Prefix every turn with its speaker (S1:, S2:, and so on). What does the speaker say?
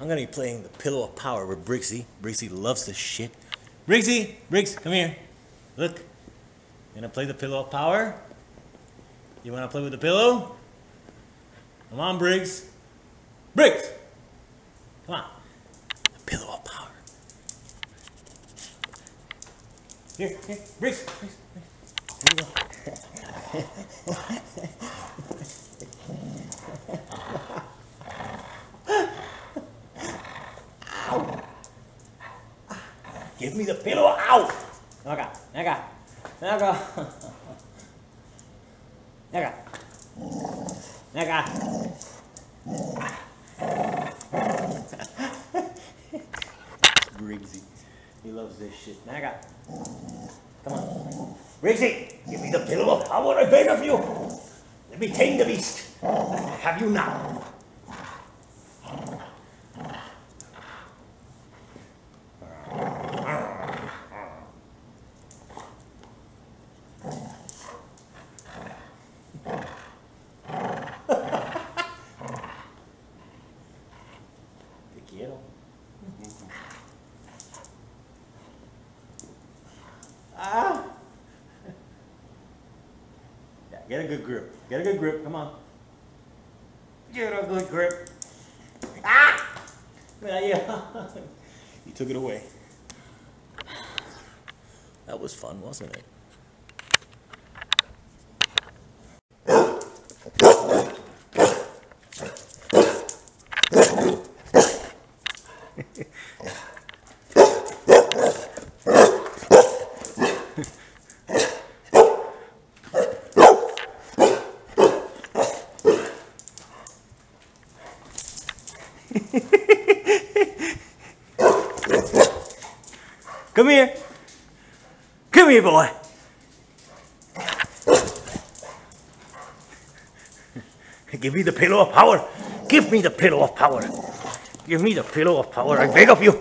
S1: I'm gonna be playing the Pillow of Power with Briggsy. Briggsy loves this shit. Briggsy, Briggs, come here. Look. Gonna play the Pillow of Power? You wanna play with the pillow? Come on, Briggs. Briggs! Come on. The Pillow of Power. Here, here, Briggs, Briggs. Here you go. Give me the pillow. Ow! Acá, acá, acá. Acá. Acá. Briggsy. He loves this shit. Acá. Come on. Briggsy, give me the pillow of power, I beg of you. Let me tame the beast. Have you now. Te quiero. Ah. Yeah, get a good grip. Get a good grip. Come on. Get a good grip. Ah! Yeah, yeah. you took it away. That was fun, wasn't it? Come here. Come here, boy. Give me the pillow of power. Give me the pillow of power. Give me the pillow of power. I beg of you.